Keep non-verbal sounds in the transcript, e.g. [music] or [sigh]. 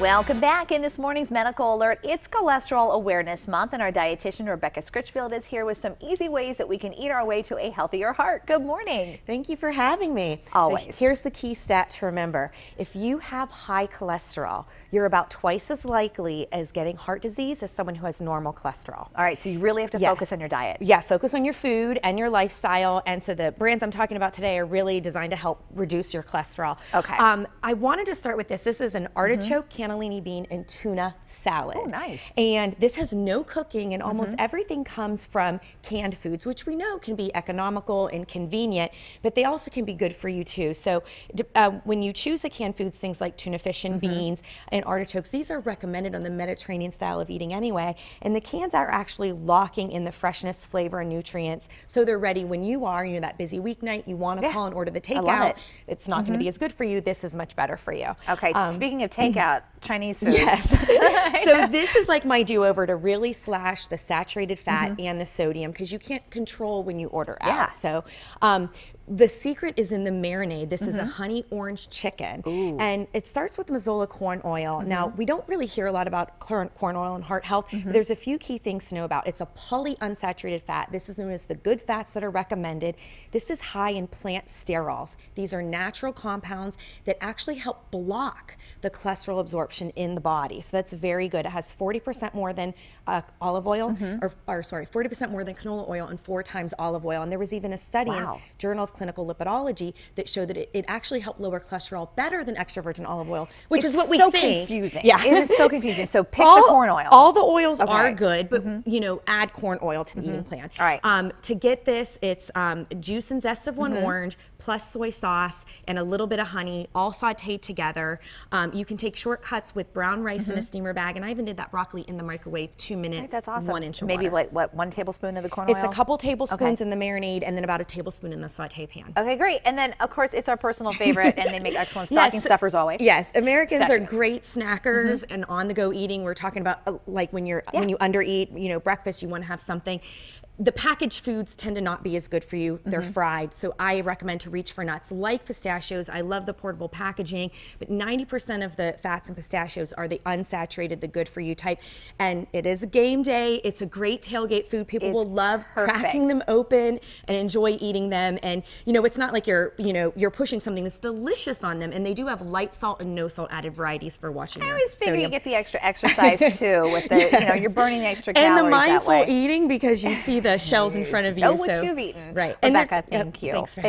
Welcome back in this morning's medical alert. It's cholesterol awareness month and our dietitian Rebecca Scritchfield is here with some easy ways that we can eat our way to a healthier heart. Good morning. Thank you for having me. Always. So here's the key stat to remember. If you have high cholesterol, you're about twice as likely as getting heart disease as someone who has normal cholesterol. All right, so you really have to yes. focus on your diet. Yeah, focus on your food and your lifestyle. And so the brands I'm talking about today are really designed to help reduce your cholesterol. Okay. Um, I wanted to start with this. This is an artichoke mm -hmm cannellini bean and tuna salad. Oh, nice. And this has no cooking and almost mm -hmm. everything comes from canned foods, which we know can be economical and convenient, but they also can be good for you too. So uh, when you choose the canned foods, things like tuna fish and mm -hmm. beans and artichokes, these are recommended on the Mediterranean style of eating anyway. And the cans are actually locking in the freshness, flavor, and nutrients. So they're ready when you are, you know, that busy weeknight, you want to yeah. call and order the takeout. It. It's not mm -hmm. going to be as good for you. This is much better for you. Okay, um, speaking of takeout, Chinese food. Yes. [laughs] so this is like my do-over to really slash the saturated fat mm -hmm. and the sodium because you can't control when you order out. Yeah. So um, the secret is in the marinade. This mm -hmm. is a mm-hmm. honey orange chicken. Ooh. And it starts with Mazola corn oil. Mm -hmm. Now, we don't really hear a lot about corn, corn oil and heart health, mm-hmm. there's a few key things to know about. It's a polyunsaturated fat. This is known as the good fats that are recommended. This is high in plant sterols. These are natural compounds that actually help block the cholesterol absorption in the body. So that's very good. It has 40% more than uh, olive oil, mm -hmm. or, or, sorry, 40% more than canola oil and four times olive oil. And there was even a study wow. in Journal of Clinical Lipidology that showed that it, it, actually helped lower cholesterol better than extra virgin olive oil, which it's is what we so think. confusing. Yeah, it is so confusing. So pick all, the corn oil. All the oils okay. are good, but mm -hmm. you know, add corn oil to the mm -hmm. eating plan. All right. Um, to get this, it's um, juice and zest of one mm-hmm. orange, plus soy sauce and a little bit of honey, all sauteed together. Um, you can take shortcuts with brown rice mm -hmm. in a mm-hmm. steamer bag, and I even did that broccoli in the microwave, two minutes, that's awesome. one inch of Maybe water. like what one tablespoon of the corn it's oil. It's a couple tablespoons okay. in the marinade, and then about a tablespoon in the saute pan. Okay, great. And then of course it's our personal favorite, and they make [laughs] excellent stocking yes. stuffers always. Yes, Americans are great snackers mm -hmm. and on the go eating. We're talking about uh, like when you're yeah. when you undereat, you know, breakfast, you want to have something the packaged foods tend to not be as good for you. They're mm -hmm. fried. So I recommend to reach for nuts like pistachios. I love the portable packaging, but 90% of the fats in pistachios are the unsaturated, the good for you type. And it is a game day. It's a great tailgate food. People it's will love perfect. cracking them open and enjoy eating them. And you know, it's not like you're, you know, you're pushing something that's delicious on them. And they do have light salt and no salt added varieties for watching. I always figure you get the extra exercise too with the, yes. you know, you're burning the extra calories [laughs] And the mindful eating because you see the the shells in front of you. Know oh, what you've eaten. Right. Oh, Rebecca, uh, thank you. Thanks for